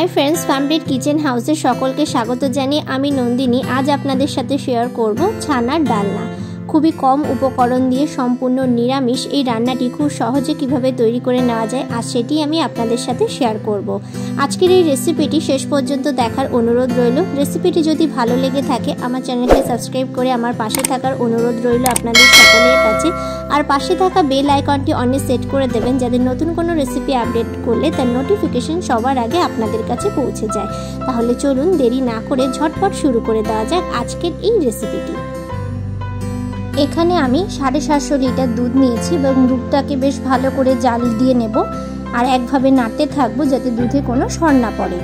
Hi friends complete kitchen হাউসে সকলকে স্বাগত জানিয়ে আমি নন্দিনী। আজ আপনাদের সাথে শেয়ার করব ছানার ডালনা। খুবই কম উপকরণ দিয়ে সম্পূর্ণ নিরামিষ এই রান্নাটি খুব সহজে কীভাবে তৈরি করে নেওয়া যায় আর সেটি আমি আপনাদের সাথে শেয়ার করব। আজকের এই রেসিপিটি শেষ পর্যন্ত দেখার অনুরোধ রইল। রেসিপিটি যদি ভালো লেগে থাকে, আমার চ্যানেলকে সাবস্ক্রাইব করে আমার পাশে থাকার অনুরোধ রইল আপনাদের সকলের কাছে। আর পাশে থাকা বেল আইকনটি অনে সেট করে দেবেন যাতে নতুন কোনো রেসিপি আপডেট করলে তার নোটিফিকেশন সবার আগে আপনাদের কাছে পৌঁছে যায়। তাহলে চলুন দেরি না করে ঝটপট শুরু করে দেওয়া যাক আজকের এই রেসিপিটি। এখানে আমি সাড়ে সাতশো লিটার দুধ নিয়েছি এবং দুধটাকে বেশ ভালো করে জাল দিয়ে নেব আর একভাবে নাড়তে থাকব যাতে দুধে কোনো সর না পড়ে।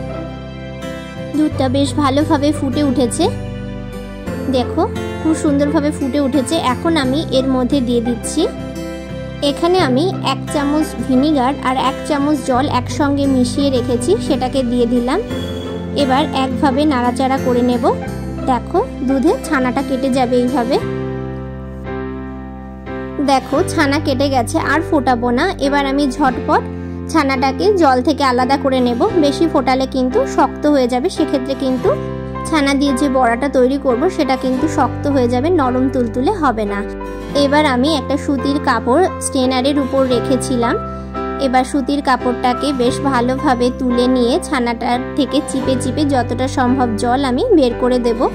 দুধটা বেশ ভালোভাবে ফুটে উঠেছে। দেখো, খুব সুন্দরভাবে ফুটে উঠেছে। এখন আমি এর মধ্যে দিয়ে দিচ্ছি। এখানে আমি এক চামচ ভিনিগার আর এক চামচ জল একসঙ্গে মিশিয়ে রেখেছি, সেটাকে দিয়ে দিলাম। এবার একভাবে নাড়াচাড়া করে নেব। দেখো দুধে ছানাটা কেটে যাবে এইভাবে। দেখো, ছানা কেটে গেছে, আর ফোটাবো না। এবার আমি ঝটপট ছানাটাকে জল থেকে আলাদা করে নেব। বেশি ফোটালে কিন্তু শক্ত হয়ে যাবে, সেক্ষেত্রে কিন্তু ছানা দিয়ে যে বড়াটা তৈরি করব, সেটা কিন্তু শক্ত হয়ে যাবে, নরম তুলতুলে হবে না। এবার আমি একটা সুতির কাপড় স্টেনারের উপর রেখেছিলাম। এবার সুতির কাপড়টাকে বেশ ভালোভাবে তুলে নিয়ে ছানাটার থেকে চিপে চিপে যতটা সম্ভব জল আমি বের করে দেবো।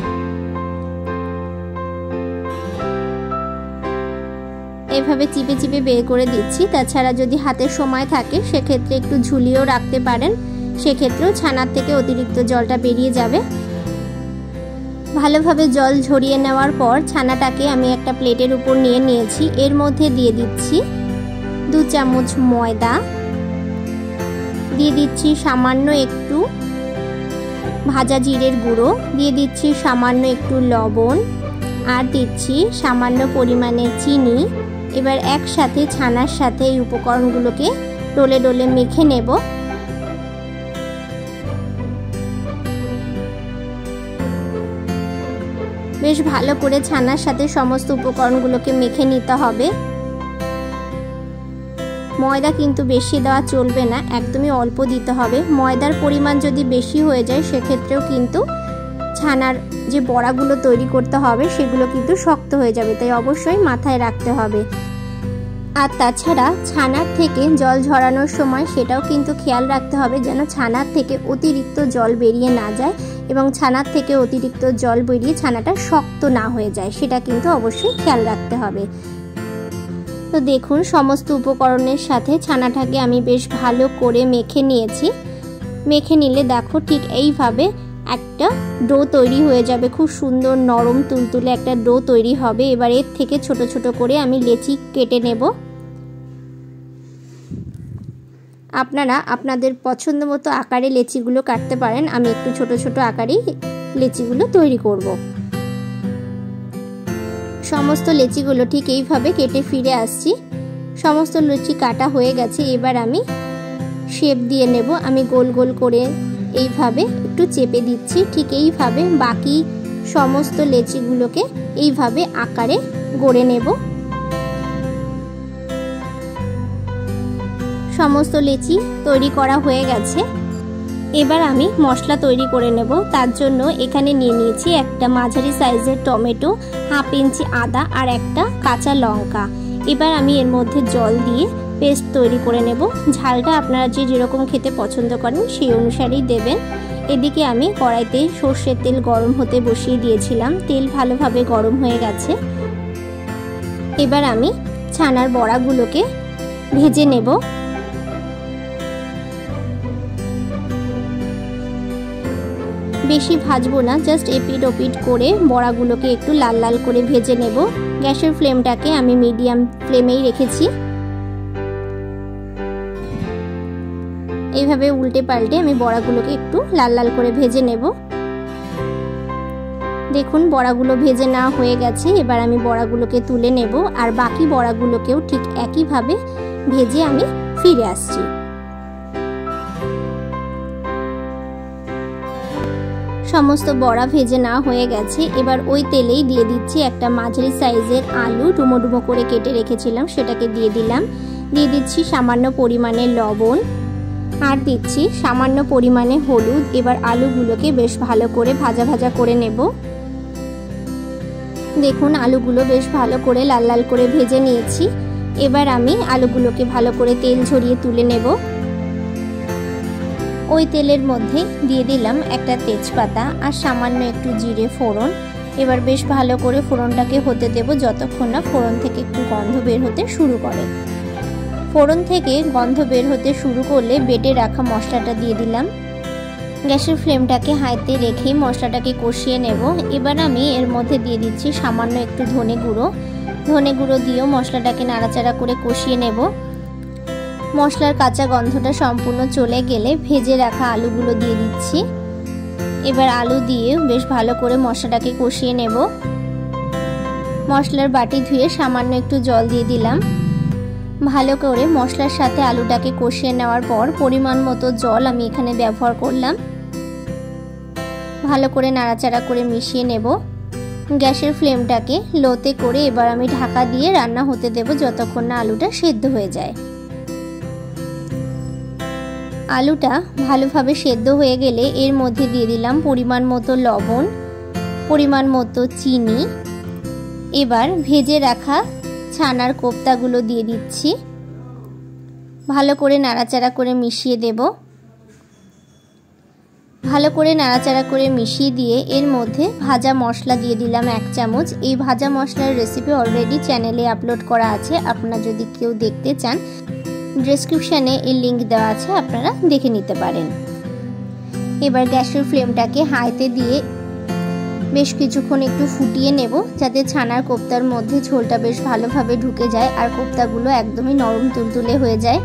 এভাবে চিপে চিপে বের করে দিচ্ছি। তাছাড়া যদি হাতে সময় থাকে, সেক্ষেত্রে একটু ঝুলিয়েও রাখতে পারেন। সেক্ষেত্রেও ছানার থেকে অতিরিক্ত জলটা বেরিয়ে যাবে। ভালোভাবে জল ঝরিয়ে নেওয়ার পর ছানাটাকে আমি একটা প্লেটের উপর নিয়ে নিয়েছি। এর মধ্যে দিয়ে দিচ্ছি দু চামচ ময়দা। দিয়ে দিচ্ছি সামান্য একটু ভাজা জিরের গুঁড়ো। দিয়ে দিচ্ছি সামান্য একটু লবণ। আর দিচ্ছি সামান্য পরিমাণে চিনি। এবার একসাথে ছানার সাথে এই উপকরণগুলোকে ডলে ডলে মেখে নেব। বেশ ভালো করে ছানার সাথে সমস্ত উপকরণগুলোকে মেখে নিতে হবে। ময়দা কিন্তু বেশি দেওয়া চলবে না, একদমই অল্প দিতে হবে। ময়দার পরিমাণ যদি বেশি হয়ে যায়, সেক্ষেত্রেও কিন্তু ছানার যে বড়াগুলো তৈরি করতে হবে, সেগুলো কিন্তু শক্ত হয়ে যাবে, তাই অবশ্যই মাথায় রাখতে হবে। আর তাছাড়া ছানার থেকে জল ঝরানোর সময় সেটাও কিন্তু খেয়াল রাখতে হবে, যেন ছানার থেকে অতিরিক্ত জল বেরিয়ে না যায় এবং ছানার থেকে অতিরিক্ত জল বেরিয়ে ছানাটা শক্ত না হয়ে যায়, সেটা কিন্তু অবশ্যই খেয়াল রাখতে হবে। তো দেখুন, সমস্ত উপকরণের সাথে ছানাটাকে আমি বেশ ভালো করে মেখে নিয়েছি। মেখে নিলে দেখো ঠিক এইভাবে একটা ডো তৈরি হয়ে যাবে। খুব সুন্দর নরম তুলতুলে একটা ডো তৈরি হবে। এবার এর থেকে ছোট ছোট করে আমি লেচি কেটে নেব। আপনারা আপনাদের পছন্দ মতো আকারে লেচিগুলো কাটতে পারেন। আমি একটু ছোট ছোট আকারেই লেচিগুলো তৈরি করব। সমস্ত লেচিগুলো ঠিক এইভাবে কেটে ফিরে আসছি। সমস্ত লুচি কাটা হয়ে গেছে। এবার আমি শেপ দিয়ে নেব। আমি গোল গোল করে এইভাবে একটু চেপে দিচ্ছি, ঠিক এইভাবে বাকি সমস্ত লেচিগুলোকে এইভাবে আকারে গড়ে নেব। সমস্ত লেচি তৈরি করা হয়ে গেছে। এবার আমি মশলা তৈরি করে নেব। তার জন্য এখানে নিয়ে নিয়েছি একটা মাঝারি সাইজের টমেটো, হাফ ইঞ্চি আদা আর একটা কাঁচা লঙ্কা। এবার আমি এর মধ্যে জল দিয়ে পেস্ট তৈরি করে নেব। ঝালটা আপনারা যে যেরকম খেতে পছন্দ করেন সেই অনুসারেই দেবেন। এদিকে আমি কড়াইতে সর্ষের তেল গরম হতে বসিয়ে দিয়েছিলাম। তেল ভালোভাবে গরম হয়ে গেছে। এবার আমি ছানার বড়াগুলোকে ভেজে নেব। বেশি ভাজবো না, জাস্ট এপিট ওপিট করে বড়াগুলোকে একটু লাল লাল করে ভেজে নেব। গ্যাসের ফ্লেমটাকে আমি মিডিয়াম ফ্লেমেই রেখেছি। এইভাবে উল্টে পাল্টে আমি বড়াগুলোকে একটু লাল লাল করে ভেজে নেব। দেখুন, বড়াগুলো ভেজে না হয়ে গেছে। এবার আমি বড়াগুলোকে তুলে নেব আর বাকি বড়াগুলোকেও ঠিক একইভাবে ভেজে আমি ফিরে আসছি। সমস্ত বড়া ভেজে না হয়ে গেছে। এবার ওই তেলেই দিয়ে দিচ্ছি একটা মাঝারি সাইজের আলু। ডুমো ডুমো করে কেটে রেখেছিলাম, সেটাকে দিয়ে দিলাম। দিয়ে দিচ্ছি সামান্য পরিমাণে লবণ। আর দিচ্ছি সামান্য পরিমাণে হলুদ। এবার আলুগুলোকে বেশ ভালো করে ভাজা ভাজা করে নেব। দেখুন, আলুগুলো বেশ ভালো করে লাল লাল করে ভেজে নিয়েছি। এবার আমি আলুগুলোকে ভালো করে তেল ঝরিয়ে তুলে নেব। ওই তেলের মধ্যে দিয়ে দিলাম একটা তেজপাতা আর সামান্য একটু জিরে ফোড়ন। এবার বেশ ভালো করে ফোড়নটাকে হতে দেব যতক্ষণ না ফোড়ন থেকে একটু গন্ধ বের হতে শুরু করে। ফোড়ন থেকে গন্ধ বের হতে শুরু করলে বেটে রাখা মশলাটা দিয়ে দিলাম। গ্যাসের ফ্লেমটাকে হাইতে রেখে মশলাটাকে কষিয়ে নেব। এবার আমি এর মধ্যে দিয়ে দিচ্ছি সামান্য একটু ধনে গুঁড়ো। ধনে গুঁড়ো দিয়েও মশলাটাকে নাড়াচাড়া করে কষিয়ে নেব। মশলার কাঁচা গন্ধটা সম্পূর্ণ চলে গেলে ভেজে রাখা আলুগুলো দিয়ে দিচ্ছি। এবার আলু দিয়ে বেশ ভালো করে মশলাটাকে কষিয়ে নেব। মশলার বাটি ধুয়ে সামান্য একটু জল দিয়ে দিলাম। ভালো করে মশলার সাথে আলুটাকে কষিয়ে নেওয়ার পর পরিমাণ মতো জল আমি এখানে ব্যবহার করলাম। ভালো করে নাড়াচাড়া করে মিশিয়ে নেব। গ্যাসের ফ্লেমটাকে লোতে করে এবার আমি ঢাকা দিয়ে রান্না হতে দেব যতক্ষণ না আলুটা সেদ্ধ হয়ে যায়। আলুটা ভালোভাবে সেদ্ধ হয়ে গেলে এর মধ্যে দিয়ে দিলাম পরিমাণ মতো লবণ, পরিমাণ মতো চিনি। এবার ভেজে রাখা ছানার কোপ্তাগুলো দিয়ে দিচ্ছি। ভালো করে নাড়াচাড়া করে মিশিয়ে দেব। ভালো করে নাড়াচাড়া করে মিশিয়ে দিয়ে এর মধ্যে ভাজা মশলা দিয়ে দিলাম এক চামচ। এই ভাজা মশলার রেসিপি অলরেডি চ্যানেলে আপলোড করা আছে। আপনারা যদি কেউ দেখতে চান ডিসক্রিপশানে এর লিঙ্ক দেওয়া আছে, আপনারা দেখে নিতে পারেন। এবার গ্যাসের ফ্লেমটাকে হাইতে দিয়ে বেশ কিছুক্ষণ একটু ফুটিয়ে নেব যাতে ছানার কোপ্তার মধ্যে ঝোলটা বেশ ভালোভাবে ঢুকে যায় আর কোপ্তাগুলো একদমই নরম তুলতুলে হয়ে যায়।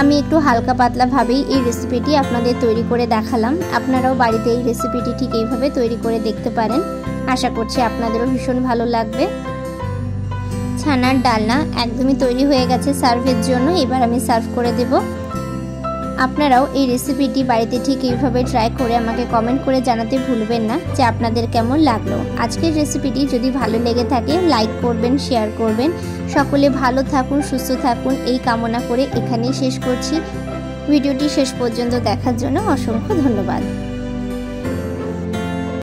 আমি একটু হালকা পাতলাভাবেই এই রেসিপিটি আপনাদের তৈরি করে দেখালাম। আপনারাও বাড়িতে এই রেসিপিটি ঠিক এইভাবে তৈরি করে দেখতে পারেন। আশা করছি আপনাদেরও ভীষণ ভালো লাগবে। ছানার ডালনা একদমই তৈরি হয়ে গেছে সার্ভের জন্য। এবার আমি সার্ভ করে দেব। আপনারাও এই রেসিপিটি বাড়িতে ঠিক এইভাবে ট্রাই করে আমাকে কমেন্ট করে জানাতে ভুলবেন না যে আপনাদের কেমন লাগল। আজকের রেসিপিটি যদি ভালো লেগে থাকে লাইক করবেন শেয়ার করবেন। সকলে ভালো থাকুন, সুস্থ থাকুন, এই কামনা করে এখানেই শেষ করছি। ভিডিওটি শেষ পর্যন্ত দেখার জন্য অসংখ্য ধন্যবাদ।